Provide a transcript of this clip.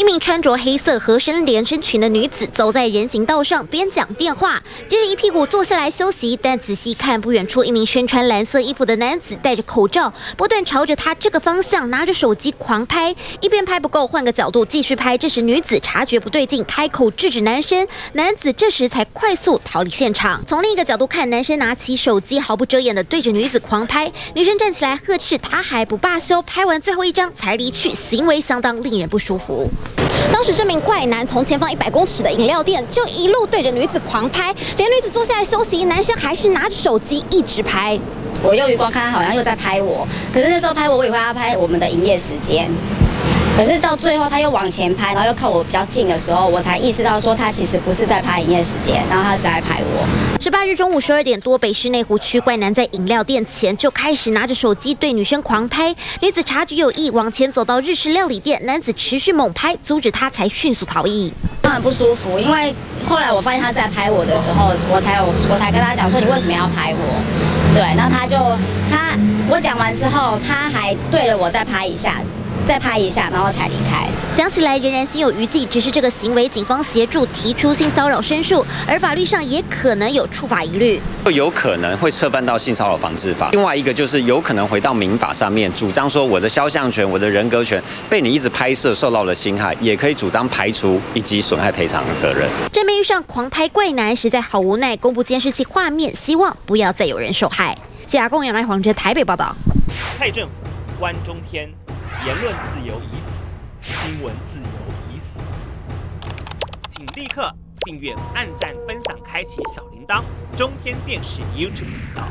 一名穿着黑色合身连身裙的女子走在人行道上，边讲电话，接着一屁股坐下来休息。但仔细看，不远处一名身穿蓝色衣服的男子戴着口罩，不断朝着他这个方向拿着手机狂拍，一边拍不够，换个角度继续拍。这时女子察觉不对劲，开口制止男生，男子这时才快速逃离现场。从另一个角度看，男生拿起手机毫不遮掩的对着女子狂拍，女生站起来呵斥，他还不罢休，拍完最后一张才离去，行为相当令人不舒服。当时这名怪男从前方一百公尺的饮料店就一路对着女子狂拍，连女子坐下来休息，男生还是拿着手机一直拍。我用余光看好像又在拍我，可是那时候拍我，我以为他拍我们的营业时间。可是到最后他又往前拍，然后又靠我比较近的时候，我才意识到说他其实不是在拍营业时间，然后他是在拍我。十八日中午十二点多，北市内湖区怪男在饮料店前就开始拿着手机对女生狂拍，女子察觉有异，往前走到日式料理店，男子持续猛拍，阻止他才迅速逃逸。很不舒服，因为后来我发现他在拍我的时候，我才有我才跟他讲说你为什么要拍我？对，然后他就他我讲完之后，他还对着我再拍一下。再拍一下，然后才离开。讲起来仍然心有余悸，只是这个行为，警方协助提出性骚扰申诉，而法律上也可能有处罚疑虑，有可能会涉犯到性骚扰防治法。另外一个就是有可能回到民法上面，主张说我的肖像权、我的人格权被你一直拍摄受到了侵害，也可以主张排除以及损害赔偿的责任。正面遇上狂拍怪男，实在好无奈。公布监视器画面，希望不要再有人受害。贾公杨来黄哲台北报道。蔡政府关中天。言论自由已死，新闻自由已死，请立刻订阅、按赞、分享、开启小铃铛，中天电视 YouTube 频道。